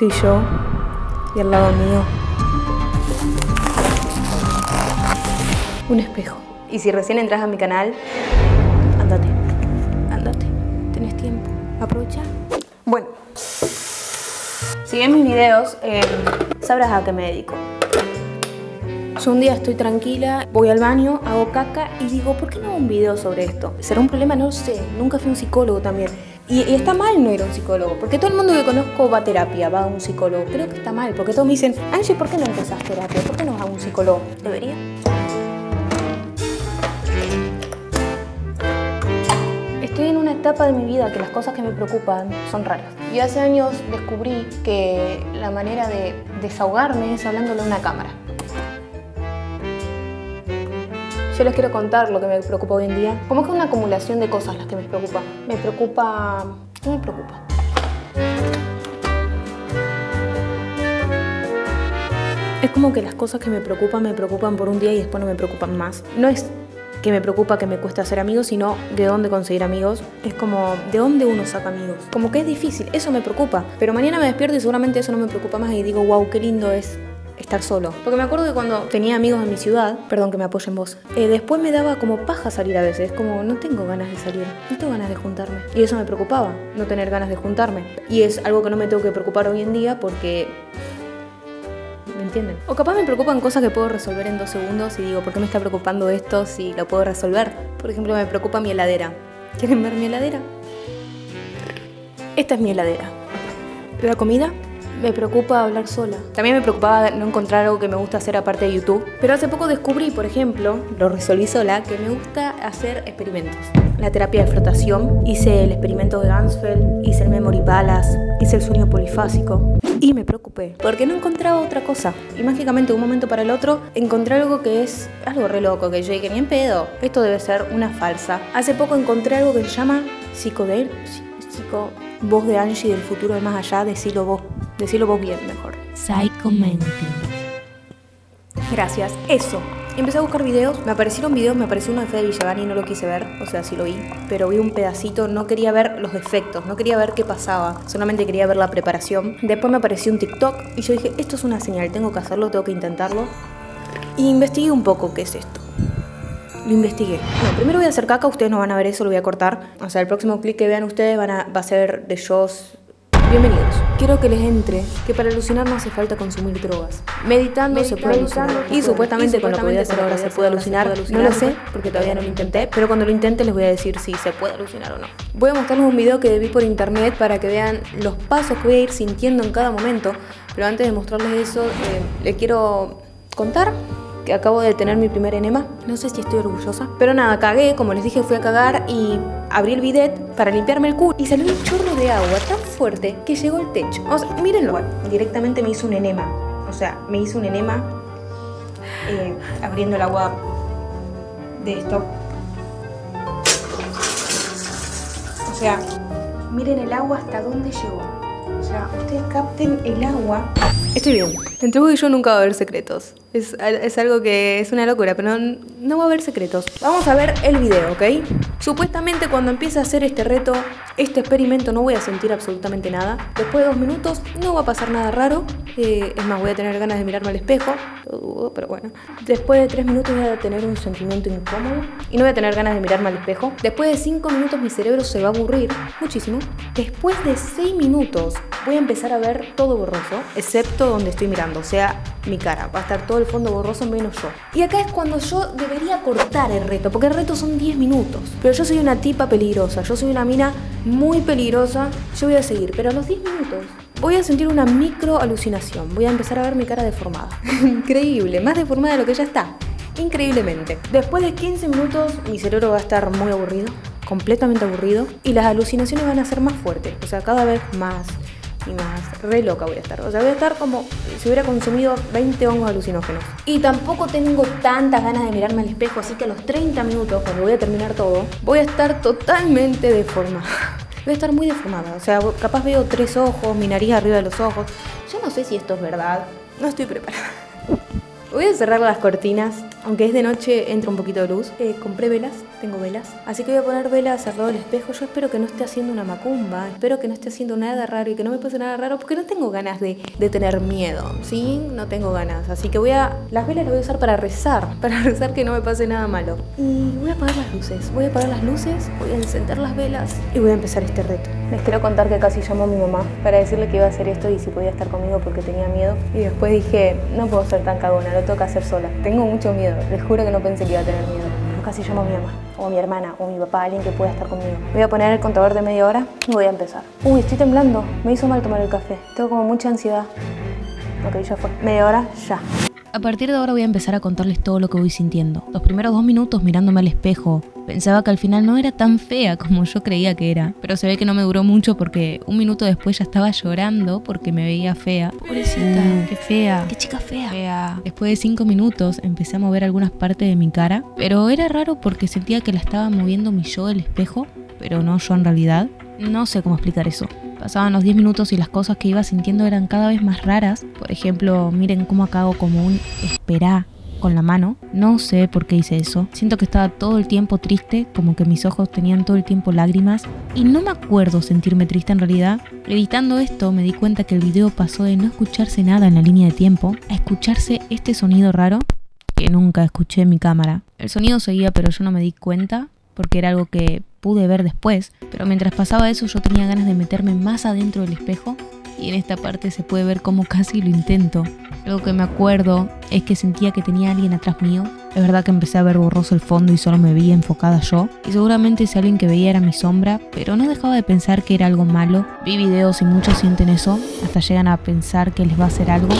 Estoy yo y al lado mío un espejo. Y si recién entras a mi canal, andate, andate, tenés tiempo, aprovecha. Bueno, si ven mis videos, eh, sabrás a qué me dedico. Yo un día estoy tranquila, voy al baño, hago caca y digo, ¿por qué no hago un video sobre esto? ¿Será un problema? No lo sé. Nunca fui un psicólogo también. Y, y, está mal no ir a un psicólogo, porque todo el mundo que conozco va a terapia, va a un psicólogo. Creo que está mal, porque todos me dicen, Angie, ¿por qué no empezás terapia? ¿Por qué no vas a un psicólogo? ¿Debería? Estoy en una etapa de mi vida que las cosas que me preocupan son raras. Y hace años descubrí que la manera de desahogarme es hablándole a una cámara. Yo les quiero contar lo que me preocupa hoy en día. Como que es una acumulación de cosas las que me preocupan. Me preocupa... ¿Qué me preocupa? Es como que las cosas que me preocupan me preocupan por un día y después no me preocupan más. No es que me preocupa que me cuesta hacer amigos, sino de dónde conseguir amigos. Es como de dónde uno saca amigos. Como que es difícil, eso me preocupa. Pero mañana me despierto y seguramente eso no me preocupa más y digo, wow, qué lindo es estar solo. Porque me acuerdo que cuando tenía amigos en mi ciudad, perdón que me apoyen vos, eh, después me daba como paja salir a veces, como no tengo ganas de salir, no tengo ganas de juntarme. Y eso me preocupaba, no tener ganas de juntarme. Y es algo que no me tengo que preocupar hoy en día porque ¿me entienden? O capaz me preocupan cosas que puedo resolver en dos segundos y digo, ¿por qué me está preocupando esto si lo puedo resolver? Por ejemplo, me preocupa mi heladera. ¿Quieren ver mi heladera? Esta es mi heladera. La comida me preocupa hablar sola. También me preocupaba no encontrar algo que me gusta hacer aparte de YouTube. Pero hace poco descubrí, por ejemplo, lo resolví sola, que me gusta hacer experimentos. La terapia de flotación, hice el experimento de Gansfeld, hice el Memory Palace, hice el sueño polifásico. Y me preocupé, porque no encontraba otra cosa. Y mágicamente de un momento para el otro encontré algo que es algo re loco, que yo dije, ni en pedo, esto debe ser una falsa. Hace poco encontré algo que se llama psicodel, psico, voz de Angie del futuro de más allá, decilo vos Decirlo vos bien mejor. Psychomantic. Gracias. Eso. Empecé a buscar videos, me aparecieron videos, me apareció uno de Fede Villagani y no lo quise ver, o sea, sí lo vi, pero vi un pedacito, no quería ver los defectos, no quería ver qué pasaba, solamente quería ver la preparación. Después me apareció un TikTok y yo dije, esto es una señal, tengo que hacerlo, tengo que intentarlo. Y investigué un poco qué es esto. Lo investigué. Bueno, primero voy a hacer caca, ustedes no van a ver eso, lo voy a cortar. O sea, el próximo clic que vean ustedes van a, va a ser de Joss Bienvenidos. Quiero que les entre que para alucinar no hace falta consumir drogas. Meditando, se puede alucinar. Y supuestamente con lo que voy a hacer ahora se puede alucinar. No lo sé porque todavía no lo intenté, pero cuando lo intente les voy a decir si se puede alucinar o no. Voy a mostrarles un video que vi por internet para que vean los pasos que voy a ir sintiendo en cada momento. Pero antes de mostrarles eso, eh, les quiero contar acabo de tener mi primer enema. No sé si estoy orgullosa. Pero nada, cagué, como les dije, fui a cagar y abrí el bidet para limpiarme el culo y salió un chorro de agua tan fuerte que llegó al techo. O sea, mírenlo, directamente me hizo un enema. O sea, me hizo un enema eh, abriendo el agua de esto. O sea, miren el agua hasta dónde llegó. Sea, ustedes capten el agua. Estoy bien. Entre vos y yo nunca va a haber secretos. Es, algo que es una locura, pero no, no, va a haber secretos. Vamos a ver el video, ¿ok? Supuestamente cuando empiece a hacer este reto, este experimento, no voy a sentir absolutamente nada. Después de dos minutos no va a pasar nada raro. Eh, es más, voy a tener ganas de mirarme al espejo. Lo dudo, pero bueno. Después de tres minutos voy a tener un sentimiento incómodo. Y no voy a tener ganas de mirarme al espejo. Después de cinco minutos mi cerebro se va a aburrir muchísimo. Después de seis minutos voy a empezar a ver todo borroso, excepto donde estoy mirando, o sea, mi cara. Va a estar todo el fondo borroso menos yo. Y acá es cuando yo debería cortar el reto, porque el reto son 10 minutos. Pero yo soy una tipa peligrosa, yo soy una mina muy peligrosa. Yo voy a seguir, pero a los 10 minutos voy a sentir una micro alucinación. Voy a empezar a ver mi cara deformada. Increíble, más deformada de lo que ya está. Increíblemente. Después de 15 minutos, mi cerebro va a estar muy aburrido, completamente aburrido, y las alucinaciones van a ser más fuertes, o sea, cada vez más y más. Re loca voy a estar. O sea, voy a estar como si hubiera consumido 20 hongos alucinógenos. Y tampoco tengo tantas ganas de mirarme al espejo, así que a los 30 minutos, cuando voy a terminar todo, voy a estar totalmente deformada. Voy a estar muy deformada. O sea, capaz veo tres ojos, mi nariz arriba de los ojos. Yo no sé si esto es verdad. No estoy preparada. Voy a cerrar las cortinas. Aunque es de noche, entra un poquito de luz. Eh, compré velas, tengo velas. Así que voy a poner velas al lado espejo. Yo espero que no esté haciendo una macumba, espero que no esté haciendo nada raro y que no me pase nada raro porque no tengo ganas de, de tener miedo, ¿sí? No tengo ganas. Así que voy a... Las velas las voy a usar para rezar, para rezar que no me pase nada malo. Y voy a apagar las luces, voy a apagar las luces, voy a encender las velas y voy a empezar este reto. Les quiero contar que casi llamó a mi mamá para decirle que iba a hacer esto y si podía estar conmigo porque tenía miedo. Y después dije, no puedo ser tan cagona, lo tengo que hacer sola. Tengo mucho miedo, les juro que no pensé que iba a tener miedo. Casi llamo a mi mamá, o a mi hermana, o a mi papá, alguien que pueda estar conmigo. Voy a poner el contador de media hora y voy a empezar. Uy, estoy temblando, me hizo mal tomar el café. Tengo como mucha ansiedad. Ok, ya fue. Media hora, ya. A partir de ahora voy a empezar a contarles todo lo que voy sintiendo. Los primeros dos minutos mirándome al espejo, pensaba que al final no era tan fea como yo creía que era, pero se ve que no me duró mucho porque un minuto después ya estaba llorando porque me veía fea. Pobrecita, qué fea, qué chica fea. fea. Después de cinco minutos empecé a mover algunas partes de mi cara, pero era raro porque sentía que la estaba moviendo mi yo del espejo, pero no yo en realidad. No sé cómo explicar eso. Pasaban los 10 minutos y las cosas que iba sintiendo eran cada vez más raras. Por ejemplo, miren cómo acá hago como un esperá con la mano. No sé por qué hice eso. Siento que estaba todo el tiempo triste, como que mis ojos tenían todo el tiempo lágrimas. Y no me acuerdo sentirme triste en realidad. Editando esto me di cuenta que el video pasó de no escucharse nada en la línea de tiempo a escucharse este sonido raro que nunca escuché en mi cámara. El sonido seguía pero yo no me di cuenta porque era algo que pude ver después, pero mientras pasaba eso yo tenía ganas de meterme más adentro del espejo y en esta parte se puede ver cómo casi lo intento. Algo que me acuerdo es que sentía que tenía alguien atrás mío. Es verdad que empecé a ver borroso el fondo y solo me veía enfocada yo. Y seguramente ese alguien que veía era mi sombra, pero no dejaba de pensar que era algo malo. Vi videos y muchos sienten eso, hasta llegan a pensar que les va a hacer algo.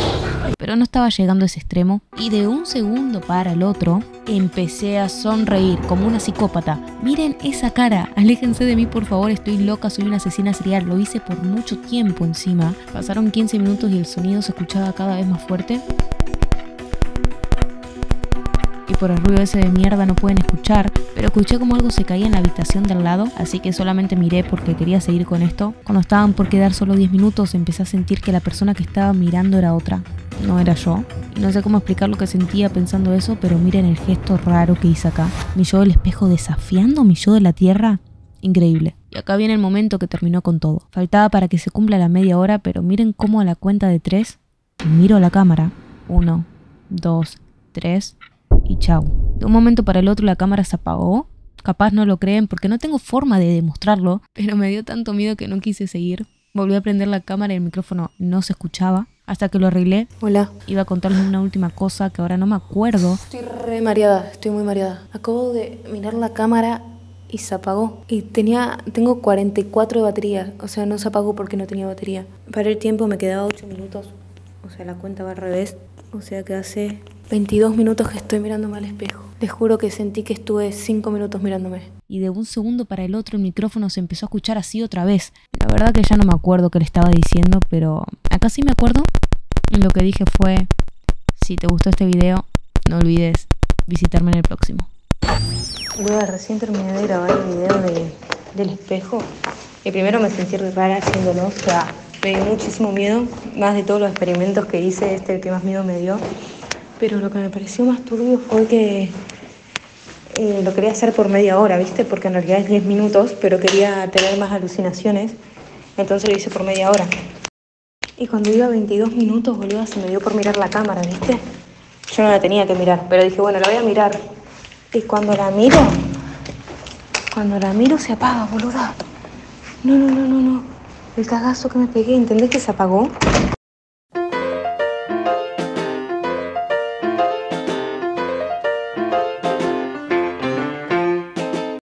Pero no estaba llegando a ese extremo y de un segundo para el otro empecé a sonreír como una psicópata. Miren esa cara, aléjense de mí por favor, estoy loca, soy una asesina serial, lo hice por mucho tiempo encima. Pasaron 15 minutos y el sonido se escuchaba cada vez más fuerte. Y por el ruido ese de mierda no pueden escuchar, pero escuché como algo se caía en la habitación del lado, así que solamente miré porque quería seguir con esto. Cuando estaban por quedar solo 10 minutos empecé a sentir que la persona que estaba mirando era otra no era yo. Y no sé cómo explicar lo que sentía pensando eso, pero miren el gesto raro que hice acá. Mi yo del espejo desafiando mi yo de la tierra. Increíble. Y acá viene el momento que terminó con todo. Faltaba para que se cumpla la media hora, pero miren cómo a la cuenta de tres miro la cámara. Uno, dos, tres y chau. De un momento para el otro la cámara se apagó. Capaz no lo creen porque no tengo forma de demostrarlo, pero me dio tanto miedo que no quise seguir. Volví a prender la cámara y el micrófono no se escuchaba hasta que lo arreglé. Hola. Iba a contarles una última cosa que ahora no me acuerdo. Estoy re mareada, estoy muy mareada. Acabo de mirar la cámara y se apagó. Y tenía, tengo 44 de batería, o sea, no se apagó porque no tenía batería. Para el tiempo me quedaba 8 minutos, o sea, la cuenta va al revés. O sea que hace 22 minutos que estoy mirándome al espejo. Les juro que sentí que estuve 5 minutos mirándome. Y de un segundo para el otro el micrófono se empezó a escuchar así otra vez. La verdad que ya no me acuerdo qué le estaba diciendo, pero acá sí me acuerdo. Lo que dije fue, si te gustó este video, no olvides visitarme en el próximo. Bueno, recién terminé de grabar el video de, del espejo. Y primero me sentí rara haciéndolo, o sea, me dio muchísimo miedo, más de todos los experimentos que hice, este el que más miedo me dio. Pero lo que me pareció más turbio fue que eh, lo quería hacer por media hora, ¿viste? Porque en realidad es 10 minutos, pero quería tener más alucinaciones, entonces lo hice por media hora. Y cuando iba a 22 minutos, boludo, se me dio por mirar la cámara, ¿viste? Yo no la tenía que mirar, pero dije, bueno, la voy a mirar. Y cuando la miro, cuando la miro se apaga, boluda. No, no, no, no, no. El cagazo que me pegué, ¿entendés que se apagó?